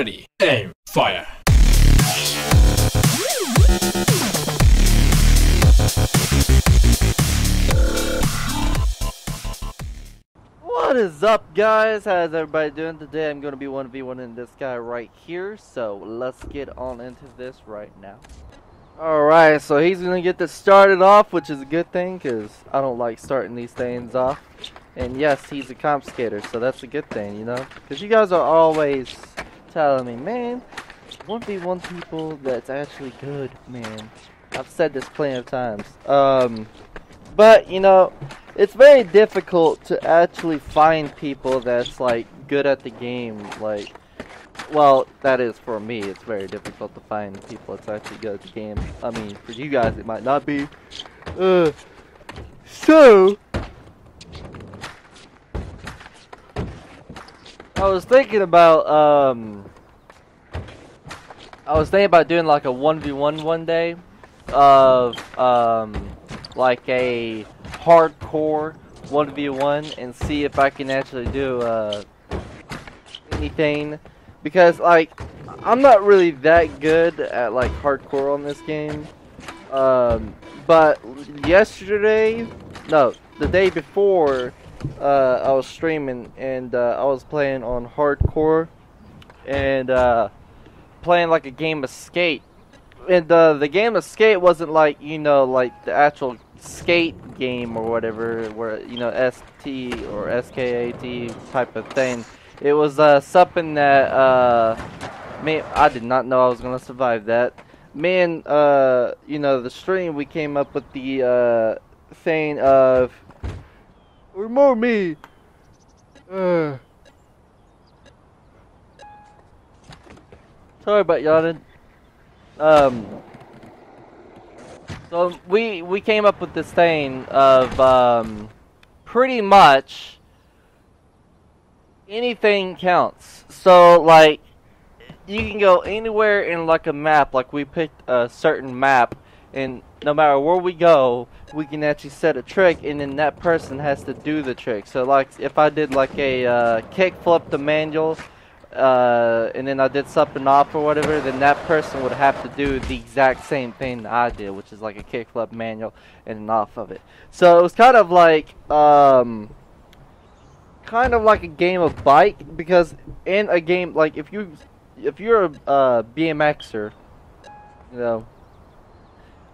Ready, aim, fire. What is up guys? How's everybody doing today? I'm going to be 1v1 in this guy right here. So let's get on into this right now. Alright, so he's going to get this started off, which is a good thing because I don't like starting these things off. And yes, he's a comp skater, so that's a good thing, you know? Because you guys are always telling me, man, 1v1 people that's actually good, man. I've said this plenty of times. Um, but, you know, it's very difficult to actually find people that's like good at the game like well that is for me it's very difficult to find people that's actually good at the game i mean for you guys it might not be uh so i was thinking about um i was thinking about doing like a 1v1 one day of um like a hardcore 1v1 and see if I can actually do uh, anything. Because like I'm not really that good at like hardcore on this game. Um, but yesterday no the day before uh, I was streaming and uh, I was playing on hardcore and uh, playing like a game of skate. And uh, the game of skate wasn't like you know like the actual skate game or whatever where you know ST or SKAT type of thing. It was uh, something that uh, me I did not know I was gonna survive that. Man uh, you know the stream we came up with the thing of or more me uh, sorry about yawning um so we we came up with this thing of um, pretty much anything counts. So like you can go anywhere in like a map. Like we picked a certain map, and no matter where we go, we can actually set a trick, and then that person has to do the trick. So like if I did like a uh, kickflip to manual uh, and then I did something off or whatever, then that person would have to do the exact same thing that I did, which is like a kickflip manual and an off of it. So it was kind of like, um, kind of like a game of bike because in a game like if you if you're a uh, BMXer, you know,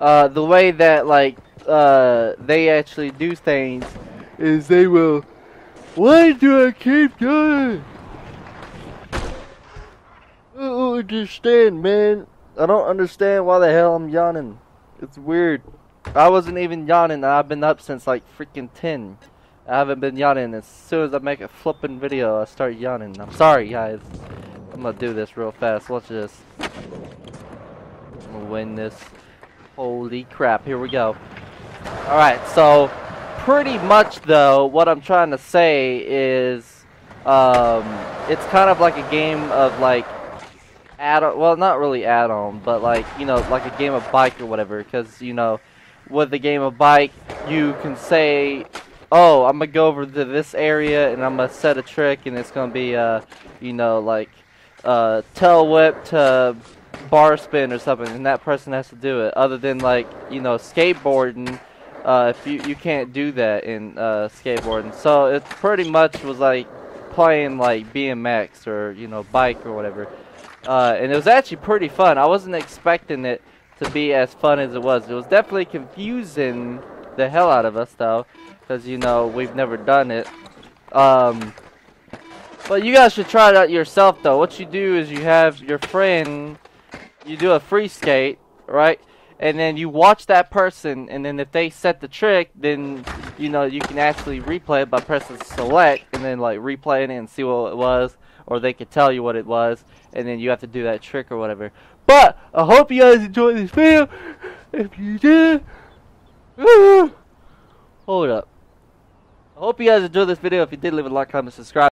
uh, the way that like uh, they actually do things is they will. Why do I keep doing? I don't understand, man. I don't understand why the hell I'm yawning. It's weird. I wasn't even yawning. I've been up since like freaking 10. I haven't been yawning. As soon as I make a flipping video, I start yawning. I'm sorry, guys. I'm gonna do this real fast. Watch this. I'm gonna win this. Holy crap. Here we go. Alright, so pretty much though, what I'm trying to say is um, it's kind of like a game of like add well not really add on but like you know like a game of bike or whatever because you know with the game of bike you can say oh I'm gonna go over to this area and I'm gonna set a trick and it's gonna be uh you know like uh tail whip to bar spin or something and that person has to do it other than like you know skateboarding uh, if you you can't do that in uh, skateboarding so it pretty much was like playing like BMX or you know bike or whatever uh, and it was actually pretty fun. I wasn't expecting it to be as fun as it was. It was definitely confusing the hell out of us, though, because, you know, we've never done it. Um, but you guys should try it out yourself, though. What you do is you have your friend, you do a free skate, right? And then you watch that person, and then if they set the trick, then, you know, you can actually replay it by pressing select, and then, like, replay it and see what it was or they could tell you what it was, and then you have to do that trick or whatever. But I hope you guys enjoyed this video. If you did, hold up. I hope you guys enjoyed this video. If you did, leave a like, comment, subscribe.